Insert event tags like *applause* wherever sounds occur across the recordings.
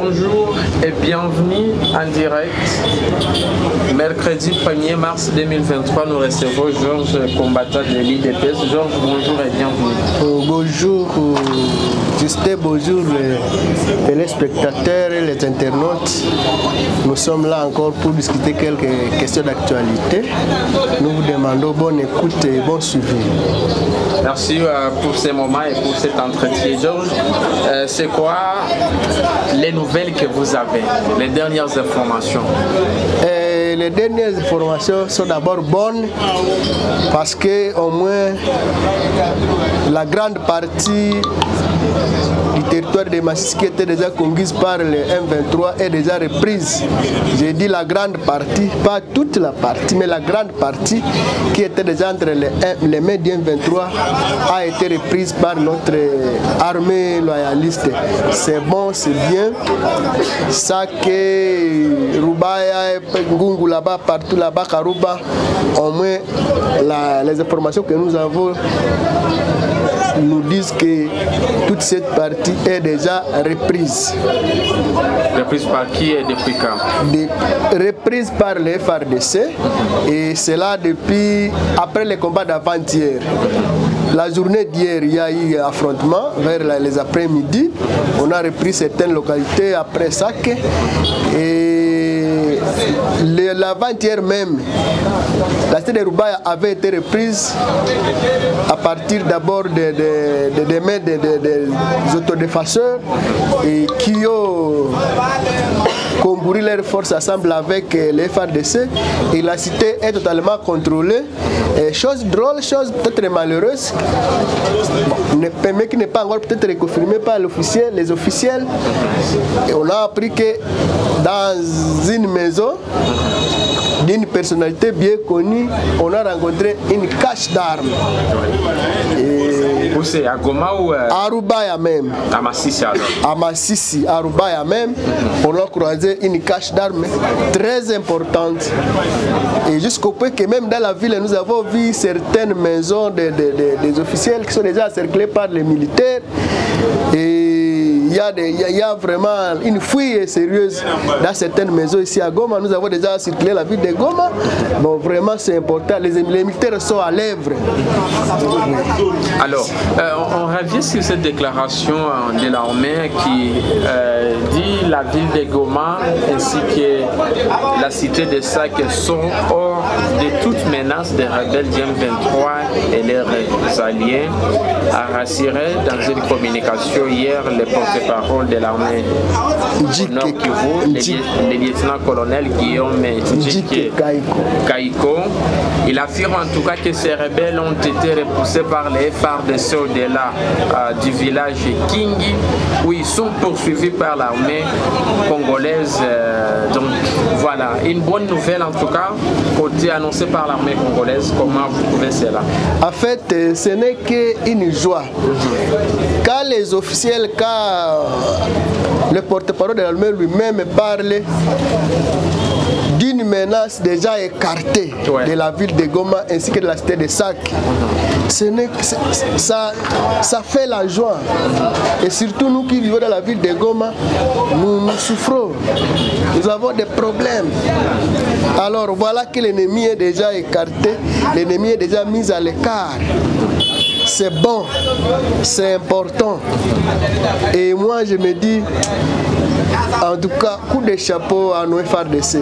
Bonjour et bienvenue en direct. Mercredi 1er mars 2023, nous recevons Georges, combattant de l'IDPS. Georges, bonjour et bienvenue. Euh, bonjour, euh, bonjour les téléspectateurs et les internautes. Nous sommes là encore pour discuter quelques questions d'actualité. Nous vous demandons bonne écoute et bon suivi. Merci euh, pour ces moments et pour cet entretien. Georges, euh, c'est quoi les nouvelles que vous avez, les dernières informations? Et les dernières informations sont d'abord bonnes parce que au moins la grande partie du territoire de Massis qui était déjà conquise par le M23 est déjà reprise. J'ai dit la grande partie, pas toute la partie, mais la grande partie qui était déjà entre les, les mains du M23 a été reprise par notre armée loyaliste. C'est bon, c'est bien. Ça que Rubaya, Ngungu là-bas, partout là-bas, Karuba, au moins la- les informations que nous avons nous disent que toute cette partie est déjà reprise. Reprise par qui et depuis quand? De- reprise par le FRDC et cela depuis après les combats d'avant-hier. La journée d'hier, il y a eu affrontement vers les après-midi. On a repris certaines localités après Sac et l'avant-hier même, la cité de Roubaï avait été reprise à partir d'abord des de, de, des mains des de, des autodéfenseurs et qui ont concouru leurs forces ensemble avec euh, les FRDC et la cité est totalement contrôlée. Et chose drôle, chose peut-être malheureuse, mais qui n'est pas encore peut-être confirmée par les officiels. On a appris que dans une maison d'une personnalité bien connue, on a rencontré une cache d'armes. Et Où c'est À Goma ou euh, à Rubaya même. à Massissi alors? À Massissi, à Rubaya même, on a croisé une cache d'armes très importante. Et jusqu'au point que même dans la ville, nous avons vu certaines maisons de- de- de- des officiels qui sont déjà encerclées par les militaires. Et il y, a vraiment une fouille sérieuse dans certaines maisons ici à Goma. Nous avons déjà circulé la ville de Goma. Bon, vraiment, c'est important. Les, les militaires sont à l'œuvre. Alors, euh, on, revient sur cette déclaration euh, de l'armée qui euh, dit la ville de Goma ainsi que la cité de Sac sont hors de toute menace des rebelles du M23 et leurs alliés, a rassuré dans une communication hier le porte-parole de l'armée Nord Kivu, le, lieutenant-colonel Guillaume Njike Kaiko. Il affirme en tout cas que ces rebelles ont été repoussés par les FARDC au-delà euh, du village Kingi, où ils sont poursuivis par l'armée congolaise. euh, donc voilà, une bonne nouvelle en tout cas, côté annoncé par l'armée congolaise. Comment vous trouvez cela? En fait, euh, ce n'est qu'une joie. Quand les officiels, quand le porte-parole de l'armée lui-même parle d'une menace déjà écartée Ouais. de la ville de Goma ainsi que de la cité de Sac, ce ça, ça fait la joie. Et surtout nous qui vivons dans la ville de Goma, nous, nous souffrons. Nous avons des problèmes. Alors voilà que l'ennemi est déjà écarté, l'ennemi est déjà mis à l'écart. C'est bon, c'est important. Et moi je me dis, en tout cas, coup de chapeau à nos FRDC.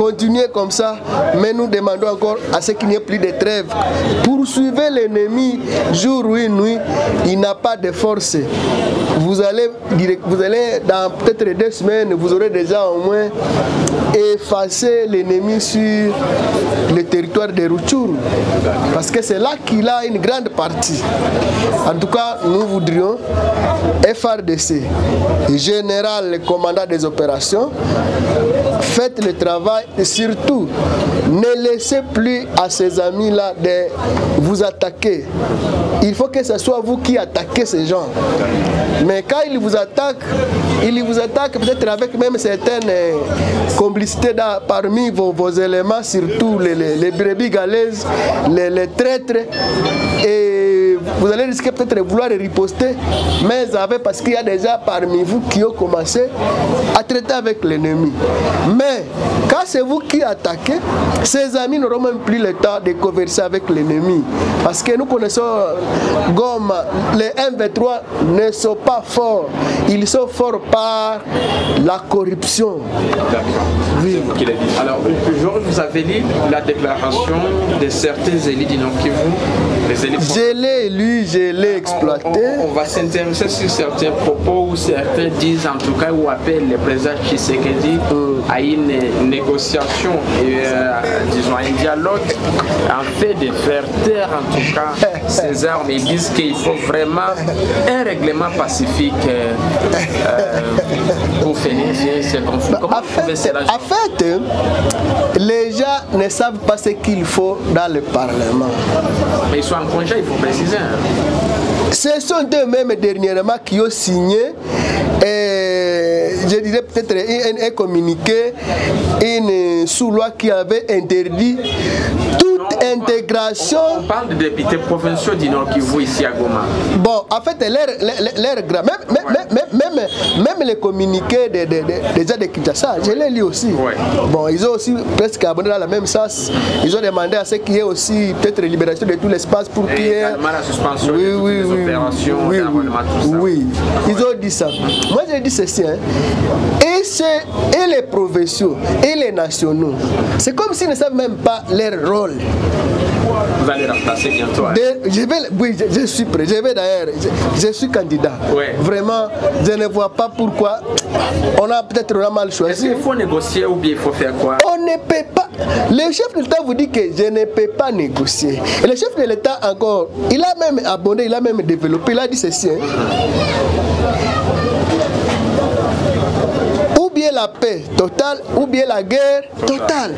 Continuez comme ça, mais nous demandons encore à ce qu'il n'y ait plus de trêve. Poursuivez l'ennemi jour ou nuit, il n'a pas de force. Vous allez, vous allez dans peut-être deux semaines, vous aurez déjà au moins effacé l'ennemi sur le territoire de Rutshuru. Parce que c'est là qu'il a une grande partie. En tout cas, nous voudrions FRDC, général, commandant des opérations, faites le travail et surtout, ne laissez plus à ces amis-là de vous attaquer. Il faut que ce soit vous qui attaquez ces gens. Mais quand ils vous attaquent, ils vous attaquent peut-être avec même certaines euh, complicités parmi vos, éléments, surtout les brebis galaises, les, les traîtres. Et vous allez risquer peut-être de vouloir riposter, mais avec, parce qu'il y a déjà parmi vous qui ont commencé à traiter avec l'ennemi. Mais quand c'est vous qui attaquez, ces amis n'auront même plus le temps de converser avec l'ennemi. Parce que nous connaissons euh, Goma, les 1v3 ne sont pas forts. Ils sont forts par la corruption. D'accord. Oui. C'est vous qui l'avez dit. Alors, Georges, vous avez lu la déclaration de certains élus du Kivu, Je l'ai lu, je l'ai exploité. On, on- on va s'intéresser sur certains propos où certains disent en tout cas ou appellent le président Tshisekedi à une négociation et euh, disons un dialogue en fait de faire taire en tout cas *laughs* ces armes. Ils disent qu'il faut vraiment un règlement pacifique euh, Comment En fait, en fait, les gens ne savent pas ce qu'il faut dans le Parlement. Mais ils sont en congé, il faut préciser. hein. Ce sont eux-mêmes dernièrement qui ont signé, euh, je dirais peut-être un, un communiqué, une sous-loi qui avait interdit toute intégration. On parle de députés provinciaux du Nord Kivu ici à Goma. Bon, en fait, leur, leur, leur gra- même, même, même, même, même les communiqués des de, de, gens de Kinshasa, je les lis aussi. Ouais. Bon, ils ont aussi presque abonné dans la même sens. Ils ont demandé à ce qu'il y ait aussi peut-être libération de tout l'espace pour qu'il y ait. la suspension Oui, de toutes oui, les oui, opérations oui, d'enrôlement, tout ça. oui. Ils ont dit ça. Moi, j'ai dit ceci. Hein. Et, et les provinciaux et les nationaux, c'est comme s'ils ne savent même pas leur rôle. Vous allez remplacer bientôt. hein. De- je vais, oui, je, je suis prêt. Je vais d'ailleurs, je, je suis candidat. Ouais. Vraiment, je ne vois pas pourquoi on a peut-être mal Est-ce choisi. qu'il faut négocier ou bien il faut faire quoi? On ne peut pas. Le chef de l'État vous dit que je ne peux pas négocier. Et le chef de l'État encore, il a même abonné, il a même développé, il a dit ceci. hein. Ou bien la paix totale, ou bien la guerre totale.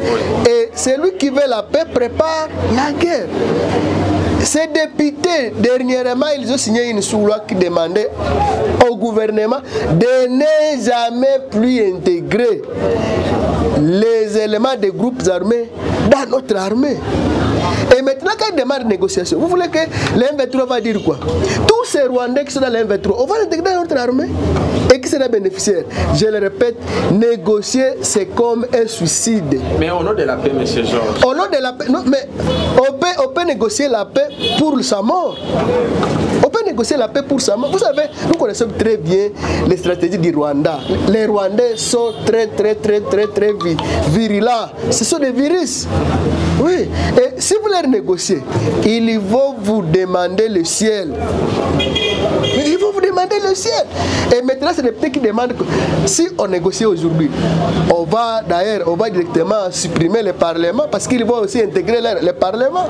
Et celui qui veut la paix prépare la guerre. Ces députés, dernièrement, ils ont signé une sous-loi qui demandait au gouvernement de ne jamais plus intégrer les éléments des groupes armés dans notre armée. Et maintenant, quand ils demandent négociation, vous voulez que l'M23 va dire quoi? Tous ces Rwandais qui sont dans l'M23, on va l'intégrer dans notre armée et qui sera bénéficiaire. Je le répète, négocier, c'est comme un suicide. Mais au nom de la paix, monsieur Georges. Au nom de la paix, non, mais on peut, on peut négocier la paix pour sa mort. On peut négocier la paix pour sa mort. Vous savez, nous connaissons très bien les stratégies du Rwanda. Les Rwandais sont très, très, très, très, très vi- virulents. Ce sont des virus. Oui. Et si vous les négociez, ils vont vous demander le ciel. Ils vont vous demander le ciel. Et maintenant, c'est des petits qui demandent que si on négocie aujourd'hui, on va d'ailleurs, on va directement supprimer le Parlement parce qu'ils vont aussi intégrer le, le Parlement.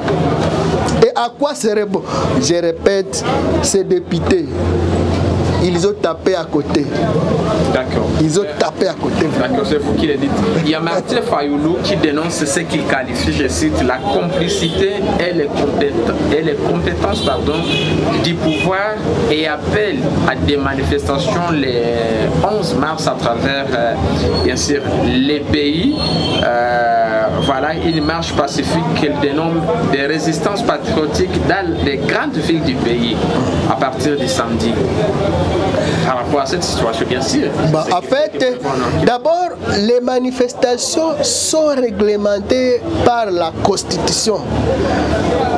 Et à quoi serait bon? Je répète, ces députés, ils ont tapé à côté. D'accord. Ils ont tapé à côté. D'accord, c'est vous qui le dites. Il y a Martin Fayoulou qui dénonce ce qu'il qualifie, je cite, la complicité et les, compét- et les compétences pardon, du pouvoir et appelle à des manifestations les 11 mars à travers, euh, bien sûr, les pays. Euh, voilà, une marche pacifique qu'il dénomme des résistances patriotiques dans les grandes villes du pays à partir du samedi. Par rapport à cette situation, bien sûr. Bah, en fait, d'abord, les manifestations sont réglementées par la Constitution.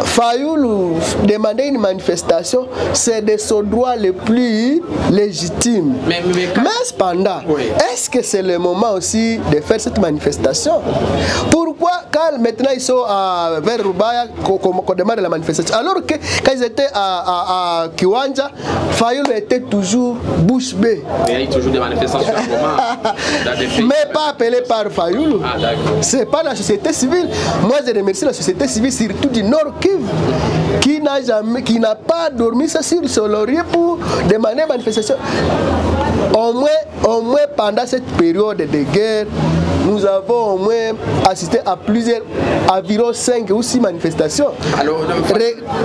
Fayoulou demander une manifestation, c'est de son droit le plus légitime. Mais- mais quand- Mais cependant, Oui. est-ce que c'est le moment aussi de faire cette manifestation? Pourquoi, quand maintenant ils sont à, vers Rubaya, qu'on demande la manifestation, alors que quand ils étaient à, à, à Kiwanja, Fayoulou était toujours toujours bouche bée. Mais il y a eu toujours des manifestations à Goma. *laughs* dans des pays. Mais pas appelé par Fayoulou. Ah. C'est pas la société civile. Moi, je remercie la société civile, surtout du Nord Kivu, qui n'a jamais, qui n'a pas dormi ça sur son laurier pour demander manifestation. Au moins, au moins pendant cette période de guerre, nous avons au moins assisté à plusieurs, environ 5 ou 6 manifestations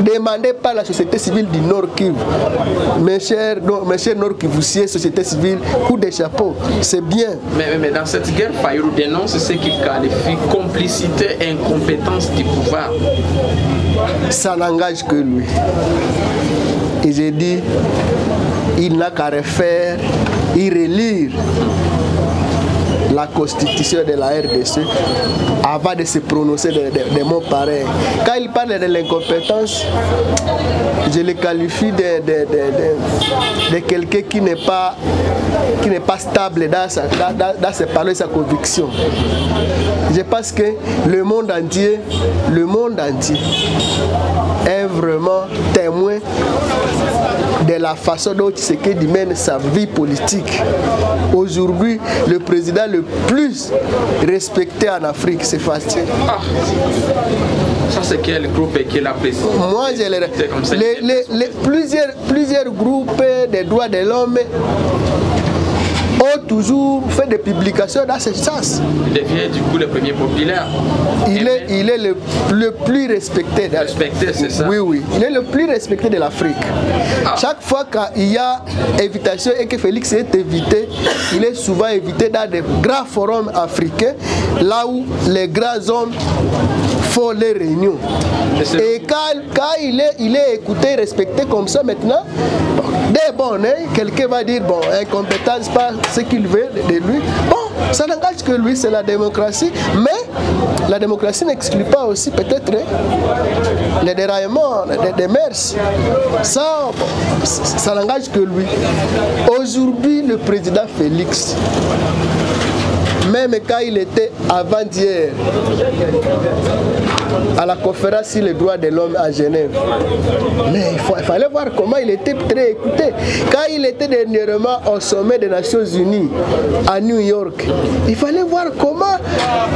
demandées par la société civile du Nord Kivu. Mes chers, chers Nord Kivusiens, société civile, coup de chapeau, c'est bien. mais, mais- mais dans cette guerre, Fayou dénonce ce qu'il qualifie complicité et incompétence du pouvoir. ça n'engage que lui. Et j'ai dit, il n'a qu'à refaire, y relire la constitution de la RDC avant de se prononcer de, de- mots pareils. Quand il parle de l'incompétence, je le qualifie de, de- de- quelqu'un qui n'est pas, qui n'est pas stable dans, sa, dans ses paroles et sa conviction. Je pense que le monde entier, le monde entier est vraiment témoin de la façon dont Tshisekedi mène sa vie politique. Aujourd'hui, le président le plus respecté en Afrique, c'est facile. Ah. Ça, c'est quel groupe et quelle appréciation Moi, je les- les- les- plusieurs, plusieurs groupes des droits de l'homme ont toujours fait des publications dans ce sens. Il devient du coup le premier populaire. Il est, il est le, le plus respecté. Respecté, c'est ça Oui, oui. Il est le plus respecté de l'Afrique. Ah. Chaque fois qu'il y a invitation et que Félix est invité, il est souvent invité dans des grands forums africains, là où les grands hommes font les réunions. Et quand, quand il, est, il est écouté, respecté comme ça maintenant, dès bon, hein, quelqu'un va dire, bon, incompétent, c'est pas ce qu'il veut de lui. Bon, ça n'engage que lui, c'est la démocratie. Mais la démocratie n'exclut pas aussi peut-être hein, les déraillements des, mœurs. Ça ça n'engage que lui. Aujourd'hui, le président Félix, même quand il était avant-hier à la conférence sur les droits de l'homme à Genève. Mais il, il fallait voir comment il était très écouté. Quand il était dernièrement au sommet des Nations Unies à New York, il fallait voir comment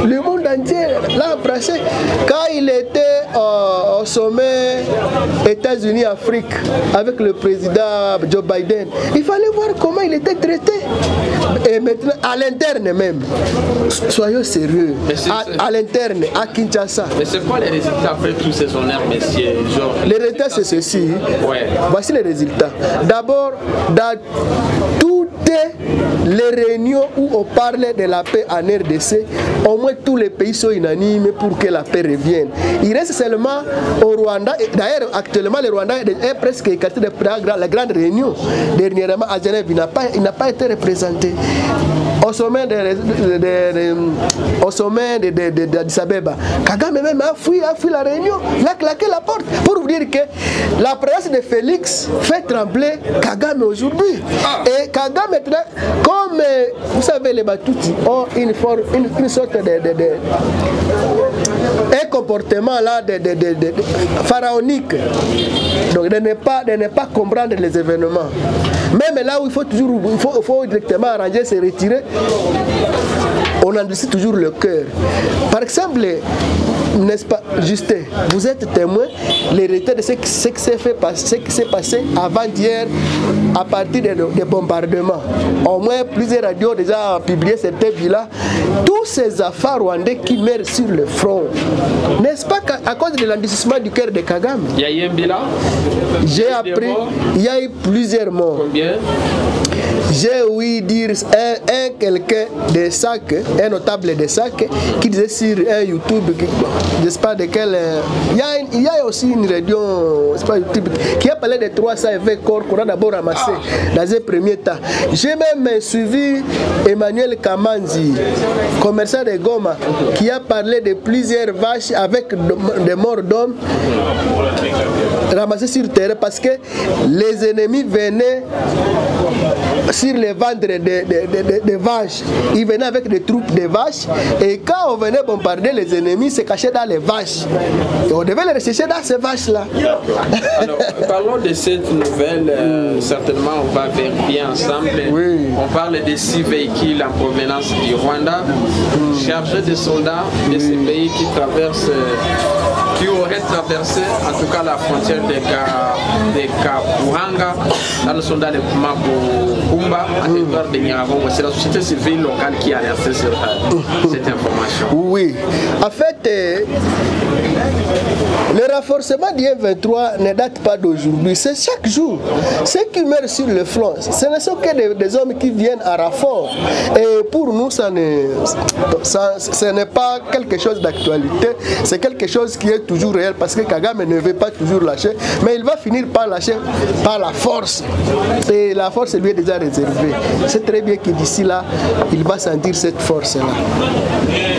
le monde entier l'a Quand il était euh, au sommet États-Unis-Afrique avec le président Joe Biden, il fallait voir comment il était traité. Et maintenant, à l'interne même, soyons sérieux, à, à l'interne, à Kinshasa. Mais c'est quoi les résultats après tous ces honneurs, messieurs Genre, Les résultats, c'est ceci. Ouais. Voici les résultats. D'abord, dans toutes les réunions où on parle de la paix en RDC, au moins tous les pays sont unanimes pour que la paix revienne. Il reste seulement au Rwanda. D'ailleurs, actuellement, le Rwanda est presque écarté de la grande réunion. Dernièrement, à Genève, il n'a pas, pas été représenté. Au sommet de, de- de- de- au sommet de, de, de- d'Addis Abeba, Kagame même a fui, a fui la réunion, il a claqué la porte pour vous dire que la présence de Félix fait trembler Kagame aujourd'hui. Et Kagame maintenant, comme euh, vous savez les Batuti ont une, forme, une, une sorte de- un comportement là de, de- de- pharaonique. Donc de ne, pas, de ne pas comprendre les événements. Même là où il faut toujours il faut, il faut directement arranger, se retirer, on endurcit toujours le cœur. Par exemple, n'est-ce pas, Justin, vous êtes témoin, résultats de ce qui, s'est fait ce qui s'est passé avant-hier à partir des des bombardements. Au moins plusieurs radios ont déjà publié cette là Tous ces affaires rwandais qui meurent sur le front, n'est-ce pas qu'à à cause de l'endurcissement du cœur de Kagame? Il y a eu un bilan? J'ai appris, il y a eu plusieurs morts. Combien? J'ai ouï dire un, un quelqu'un de sac, un notable de sac, qui disait sur un YouTube, je ne sais pas de quel. euh, Il y, a une- il y a aussi une sais pas, YouTube, qui a parlé de 320 corps qu'on a d'abord ramassés dans un premier temps. J'ai même suivi Emmanuel Kamanzi, commerçant de Goma, qui a parlé de plusieurs vaches avec de- des morts d'hommes ramasser sur terrain parce que les ennemis venaient sur les ventres des de, de, de, vaches. Ils venaient avec des troupes de vaches et quand on venait bombarder les ennemis, se cachaient dans les vaches. Et on devait les rechercher dans ces vaches-là. *laughs* Alors, parlons de cette nouvelle. Euh, certainement, on va vérifier ensemble. Oui. On parle de six véhicules en provenance du Rwanda, chargés de soldats de ces pays qui traversent qui auraient traversé en tout cas la frontière de, Ka, de Kapuhanga, dans le soldat de Kumba, en territoire de Niragongo. C'est la société civile locale qui a sur euh, cette information. Oui. En fait, euh, le renforcement du 23 ne date pas d'aujourd'hui, c'est chaque jour. Ceux qui meurent sur le front, ce ne sont que des, des hommes qui viennent à renfort. Et pour nous, ça ne, ça, ce n'est pas quelque chose d'actualité, c'est quelque chose qui est toujours réel parce que Kagame ne veut pas toujours lâcher, mais il va finir par lâcher par la force. Et la force lui est déjà réservée. C'est très bien que d'ici là, il va sentir cette force-là.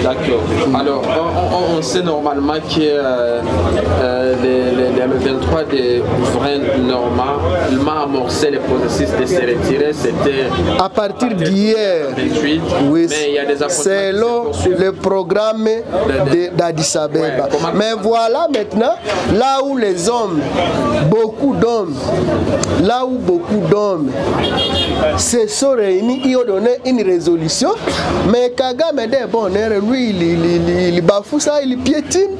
D'accord. Alors, on, on, sait normalement que euh, euh, le, le, le, 23 de normalement amorcé le processus de se retirer, c'était à partir d'hier. Oui, des c'est le programme d'Addis Abeba. Ouais, mais voilà maintenant là où les hommes, beaucoup d'hommes, là où beaucoup d'hommes se sont réunis, ils ont donné une résolution. Mais Kagame est bon, lui, il, il, il, il bafoue ça, il piétine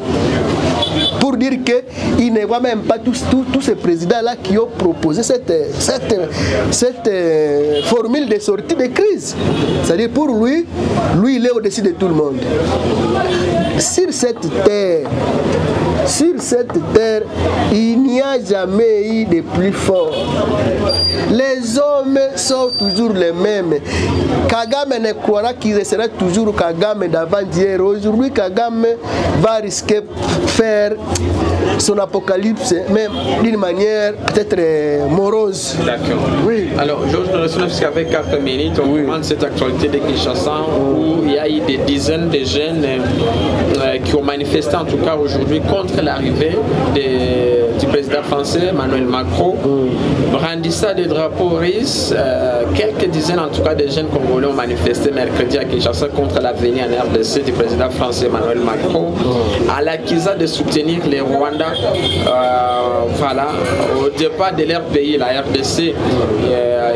pour dire qu'il ne voit même pas tous, tous, tous ces présidents-là qui ont proposé cette, cette, cette euh, formule de sortie de crise. C'est-à-dire pour lui, lui, il est au-dessus de tout le monde. Sur cette terre, sur cette terre, il n'y a jamais eu de plus fort. Les hommes sont toujours les mêmes. Kagame ne croira qu'il sera toujours Kagame d'avant-hier. Aujourd'hui, Kagame va risquer faire son apocalypse, même d'une manière peut-être morose. D'accord. Oui. Alors, Georges Noresson, puisqu'avec quelques minutes, on oui. cette actualité de Kinshasa où il y a eu des dizaines de jeunes euh, qui ont manifesté, en tout cas aujourd'hui, contre l'arrivée du président français Emmanuel Macron, mm. brandissant des drapeaux russes. Euh, quelques dizaines, en tout cas, de jeunes Congolais ont manifesté mercredi à Kinshasa contre la venue en RDC du président français Emmanuel Macron, mm. à l'accusant de soutenir les Rwandais. Euh, voilà, au départ de leur pays, la RDC, euh,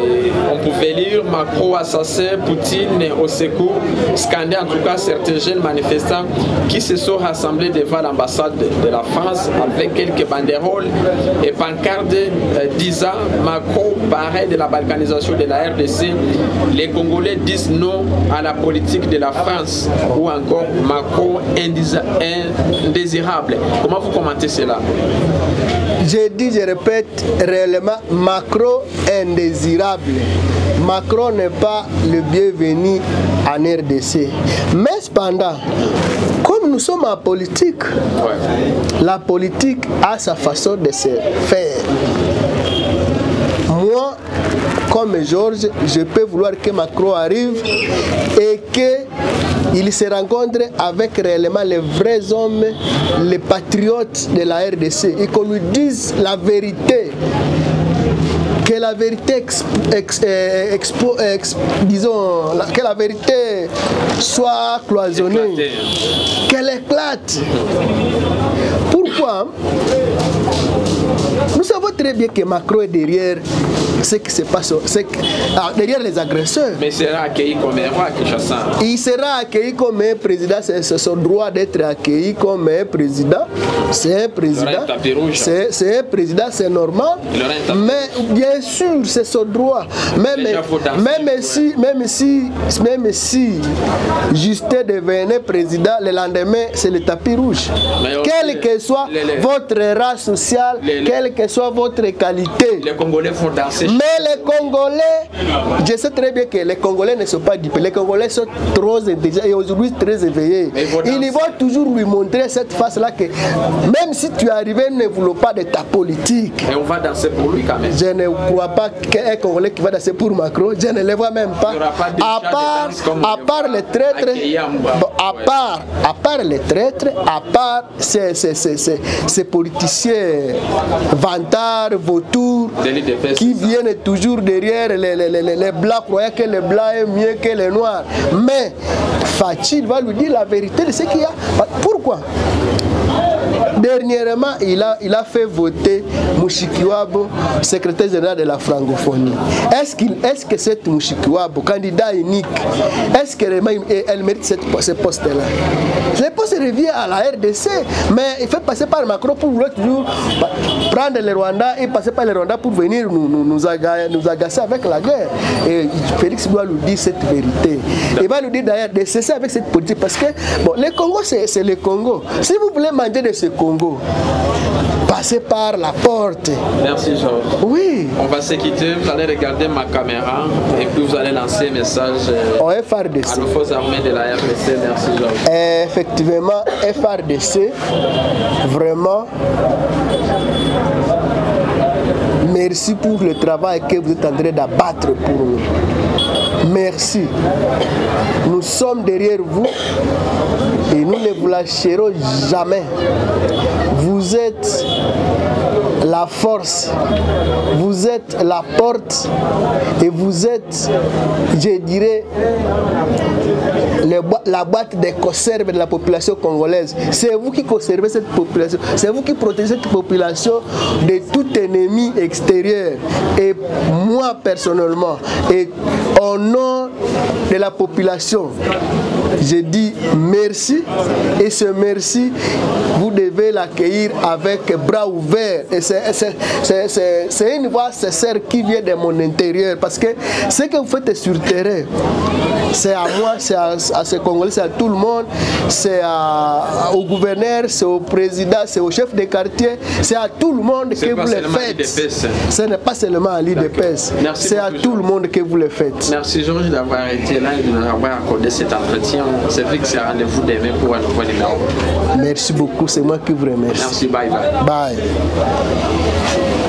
on pouvait lire Macron assassin, Poutine au secours, scander en tout cas certains jeunes manifestants qui se sont rassemblés devant l'ambassade de la France avec quelques banderoles et pancartes euh, disant Macron paraît de la balkanisation de la RDC. Les Congolais disent non à la politique de la France ou encore Macron indésirable. Comment vous commentez cela? Je dis, je répète, réellement, Macron indésirable. Macron n'est pas le bienvenu en RDC. Mais cependant, comme nous sommes en politique, ouais. la politique a sa façon de se faire. Moi, comme Georges, je peux vouloir que Macron arrive et qu'il se rencontre avec réellement les vrais hommes, les patriotes de la RDC et qu'on lui dise la vérité que la vérité expo, ex, expo, ex, disons que la vérité soit cloisonnée qu'elle éclate. Pourquoi? Nous savons très bien que Macron est derrière ce qui se passe, que, derrière les agresseurs. Mais il sera accueilli comme un roi Kinshasa. Il sera accueilli comme un président, c'est son droit d'être accueilli comme un président. C'est un président. C'est un président, c'est normal. Mais bien sûr, c'est son droit. Même, même, si, même, si, même si Justin devenait président, le lendemain, c'est le tapis rouge. Quelle que soit les, les, votre race sociale, les, quelle que soit votre qualité. Les Congolais font danser. Mais les Congolais, je sais très bien que les Congolais ne sont pas dupes. Les Congolais sont trop intelligents et aujourd'hui très éveillés. Ils vont toujours lui montrer cette face-là que Même si tu es arrivé, ne voulons pas de ta politique. Et on va danser pour lui quand même. Je ne crois pas qu'un Congolais qui va danser pour Macron, je ne le vois même pas. À part, à part les traîtres, à part, à part les traîtres, à part ces, ces, ces, ces, ces politiciens vantards, vautours, Qui viennent toujours derrière les, les, les, les- les blancs, croyant que les blancs est mieux que les noirs. Mais Fatih va lui dire la vérité de ce qu'il y a. Pourquoi? Dernièrement, il a, il a fait voter Mouchikiwabo, secrétaire général de la francophonie. Est-ce qu'il, est-ce que cette Mouchikiwabo, candidat unique, est-ce qu'elle elle mérite cette, ce poste-là? Le poste revient à la RDC, mais il fait passer par Macron pour prendre le Rwanda et passer par le Rwanda pour venir nous, nous, nous, aga- nous agacer avec la guerre. Et Félix doit nous dire cette vérité. Il va nous dire d'ailleurs de cesser avec cette politique parce que bon, le Congo, c'est le Congo. Si vous voulez manger de ce Congo, passez par la porte. Merci Georges. Oui, On va se quitter, vous allez regarder ma caméra et puis vous allez lancer un message euh, au à FRDC. nos forces armées de la RDC. Merci Georges. Effectivement, FRDC, vraiment, merci pour le travail que vous êtes en train d'abattre pour nous. Merci. Nous sommes derrière vous et nous ne vous lâcherons jamais. Vous êtes la force, vous êtes la porte et vous êtes, je dirais, la boîte des conserves de la population congolaise. C'est vous qui conservez cette population. C'est vous qui protégez cette population de tout ennemi extérieur. Et moi personnellement, et au nom de la population, je dis merci. Et ce merci, vous devez l'accueillir avec bras ouverts. Et c'est- une voix sincère qui vient de mon intérieur. Parce que ce que vous faites sur terrain, c'est à moi, c'est à, à ce Congolais, c'est à tout le monde, c'est au gouverneur, c'est au président, c'est au chef de quartier, c'est à tout le monde que vous le faites. Ce n'est pas seulement à l'IDPS, Merci c'est à tout le monde que vous le faites. Merci Georges d'avoir été là et de nous avoir accordé cet entretien. C'est un rendez-vous demain pour un nouveau numéro. Merci beaucoup, c'est moi qui vous remercie. Merci, bye bye. Bye.